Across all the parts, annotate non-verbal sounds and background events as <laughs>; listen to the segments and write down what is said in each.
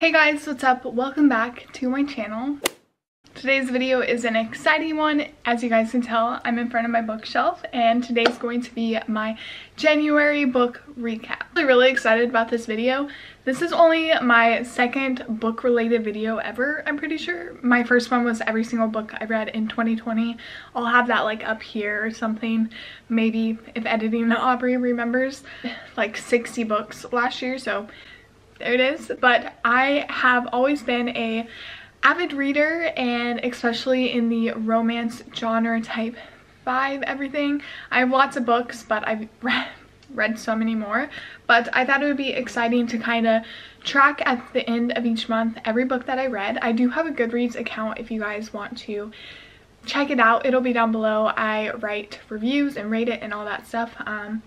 Hey guys, what's up? Welcome back to my channel. Today's video is an exciting one. As you guys can tell, I'm in front of my bookshelf and today's going to be my January book recap. I'm really excited about this video. This is only my second book related video ever, I'm pretty sure. My first one was every single book I read in 2020. I'll have that like up here or something. Maybe if editing <laughs> Aubree remembers like 60 books last year, so there it is. But i have always been a avid reader and especially in the romance genre type vibe everything. I have lots of books but i've <laughs> read read so many more. But i thought it would be exciting to kind of track at the end of each month every book that i read. I do have a goodreads account if you guys want to check it out. It'll be down below. I write reviews and rate it and all that stuff. Um,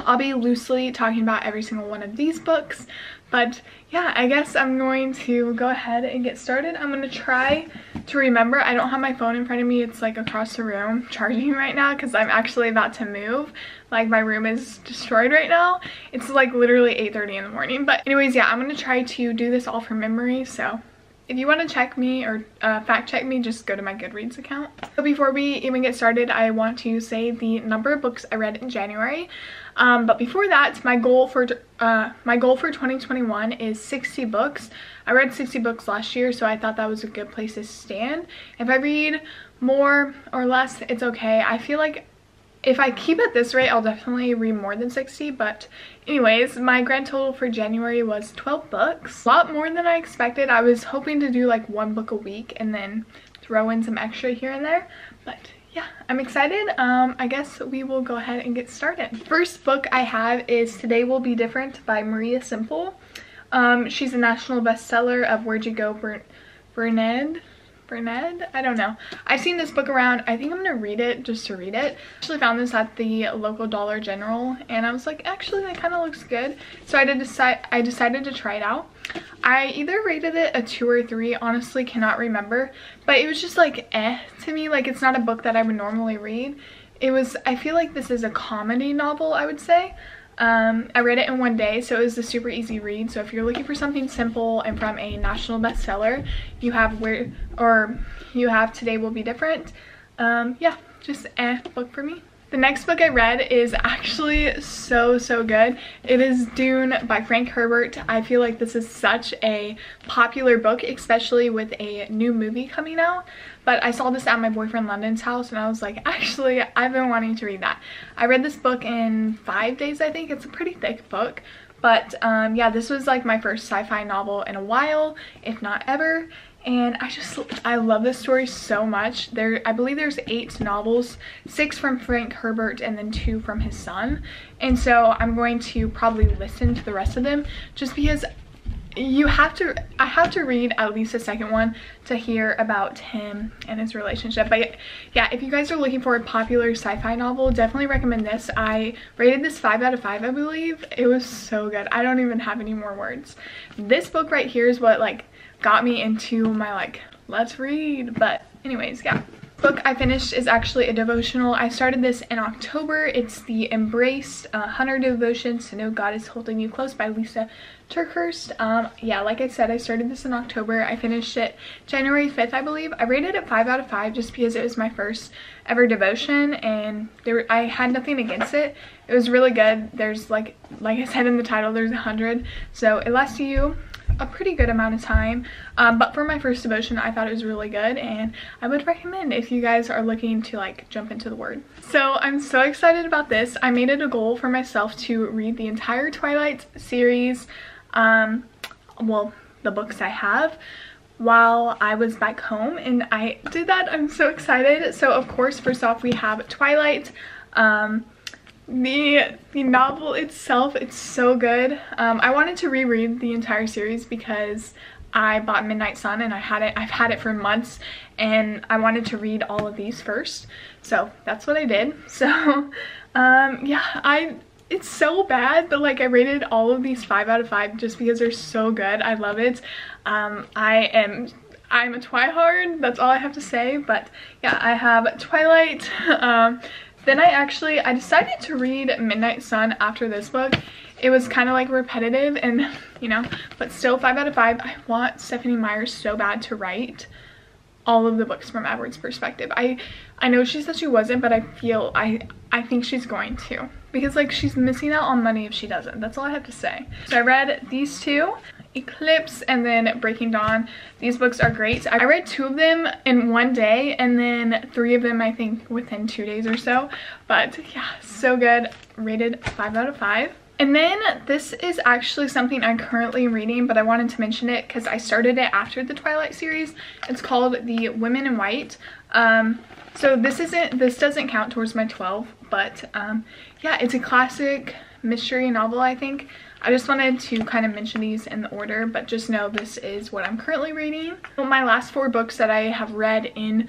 Um, I'll be loosely talking about every single one of these books, but yeah, I guess I'm going to go ahead and get started. I'm going to try to remember. I don't have my phone in front of me. It's like across the room <laughs> charging right now because I'm actually about to move. Like my room is destroyed right now. It's like literally 8.30 in the morning. But anyways, yeah, I'm going to try to do this all from memory. So if you want to check me or uh, fact check me, just go to my Goodreads account. So before we even get started, I want to say the number of books I read in January. Um, but before that, my goal for uh, my goal for 2021 is 60 books. I read 60 books last year, so I thought that was a good place to stand. If I read more or less, it's okay. I feel like if I keep at this rate, I'll definitely read more than 60, but anyways, my grand total for January was 12 books. A lot more than I expected. I was hoping to do like one book a week and then throw in some extra here and there, but yeah, I'm excited. Um, I guess we will go ahead and get started. First book I have is Today Will Be Different by Maria Semple. Um, she's a national bestseller of Where'd You Go, Bern Bernard? Bernard? I don't know. I've seen this book around. I think I'm to read it just to read it. I actually found this at the local Dollar General and I was like, actually that kind of looks good. So I, did decide, I decided to try it out. I either rated it a 2 or 3, honestly cannot remember. But it was just like eh to me. Like it's not a book that I would normally read. It was, I feel like this is a comedy novel, I would say. Um, I read it in one day, so it was a super easy read. So if you're looking for something simple and from a national bestseller, you have where or you have Today Will Be Different. Um, yeah, just a book for me. The next book I read is actually so, so good. It is Dune by Frank Herbert. I feel like this is such a popular book, especially with a new movie coming out. But I saw this at my boyfriend London's house and I was like, <laughs> actually, I've been wanting to read that. I read this book in five days, I think. It's a pretty thick book. But um, yeah, this was like my first sci-fi novel in a while, if not ever and I just I love this story so much. There I believe there's eight novels six from Frank Herbert and then two from his son. And so I'm going to probably listen to the rest of them just because you have to I have to read at least a second one to hear about him and his relationship. But yeah if you guys are looking for a popular sci-fi novel definitely recommend this. I rated this five out of five I believe. It was so good. I don't even have any more words. This book right here is what like got me into my like let's read. But anyways yeah book I finished is actually a devotional. I started this in October. It's the Embrace uh, Hundred Devotions to Know God is Holding You Close by Lysa TerKeurst. Um, yeah, like I said, I started this in October. I finished it January 5th, I believe. I rated it 5 out of 5 just because it was my first ever devotion and there I had nothing against it. It was really good. There's like, like I said in the title, there's a hundred. So it lasts you a pretty good amount of time um, but for my first devotion I thought it was really good and I would recommend if you guys are looking to like jump into the word. So I'm so excited about this. I made it a goal for myself to read the entire Twilight series, um, well the books I have while I was back home and I did that. I'm so excited. So of course first off we have Twilight. Um, the the novel itself it's so good. Um, i wanted to reread the entire series because i bought midnight sun and i had it i've had it for months and i wanted to read all of these first. So that's what i did. <laughs> So um yeah i it's so bad but like i rated all of these five out of five just because they're so good. I love it. Um i am I'm a Twihard, that's all I have to say, but yeah, I have Twilight, <laughs> um, Then I actually, I decided to read Midnight Sun after this book. It was kind of like repetitive and, you know, but still 5 out of 5. I want Stephenie Meyer so bad to write all of the books from Edward's perspective. I I know she said she wasn't, but I feel I I think she's going to because like she's missing out on money if she doesn't. That's all I have to say. So I read these two. Eclipse and then Breaking Dawn. These books are great. I read two of them in one day and then three of them I think within two days or so. But yeah, so good. Rated 5 out of 5. And then this is actually something I'm currently reading, but I wanted to mention it because I started it after the Twilight series. It's called The Women in White. Um, so this isn't, this doesn't count towards my 12, but um, yeah, it's a classic mystery novel, I think. I just wanted to kind of mention these in the order, but just know this is what I'm currently reading. My last four books that I have read in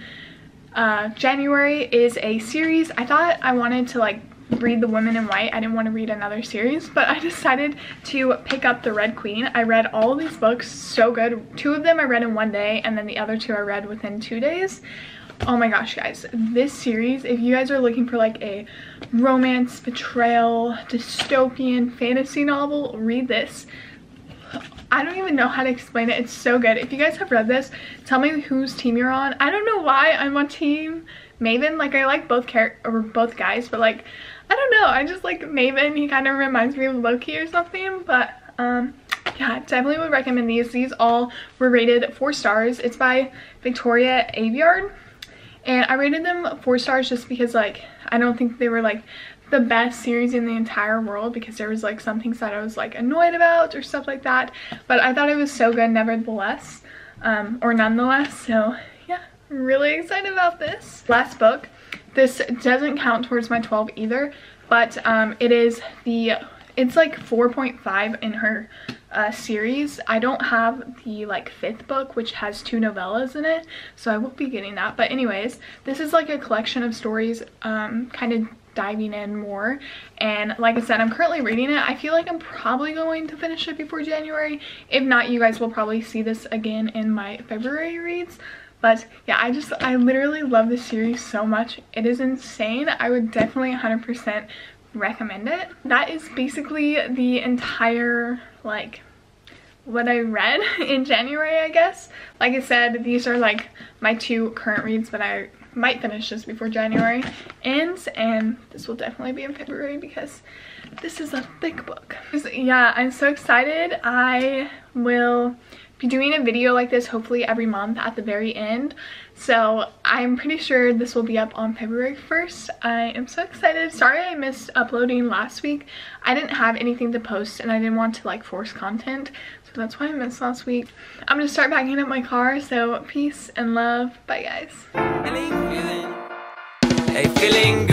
uh, January is a series. I thought I wanted to like read The Women in White. I didn't want to read another series, but I <laughs> decided to pick up The Red Queen. I read all these books, so good. Two of them I read in one day, and then the other two I read within two days oh my gosh guys this series if you guys are looking for like a romance betrayal dystopian fantasy novel read this I don't even know how to explain it. It's so good. If you guys have read this, tell me whose team you're on. I don't know why I'm on team Maven. Like I like both char or both guys, but like I don't know. I just like Maven. He kind of reminds me of Loki or something. But um yeah, definitely would recommend these. These all were rated four stars. It's by Victoria Aveyard and I rated them four stars just because like I don't think they were like the best series in the entire world because there was like some things that I was like annoyed about or stuff like that. But I thought it was so good nevertheless um, or nonetheless. So yeah really excited about this. Last book. This doesn't count towards my 12 either but um, it is the it's like 4.5 in her uh, series. I don't have the like fifth book which has two novellas in it so I won't be getting that. But anyways this is like a collection of stories um, kind of diving in more. And like I said I'm currently reading it. I feel like I'm probably going to finish it before January. If not you guys will probably see this again in my February reads. But yeah I just I literally love this series so much. It is insane. I would definitely 100% recommend it. That is basically the entire like what I read <laughs> in January I guess. Like I said these are like my two current reads that I might finish just before January ends and this will definitely be in February because this is a thick book. Yeah, I'm so excited. I will be doing a video like this hopefully every month at the very end. So I'm pretty sure this will be up on February 1st. I am so excited. Sorry I missed uploading last week. I didn't have anything to post and I didn't want to like force content. So that's why I missed last week. I'm gonna start packing up my car. So peace and love. Bye guys. Feeling.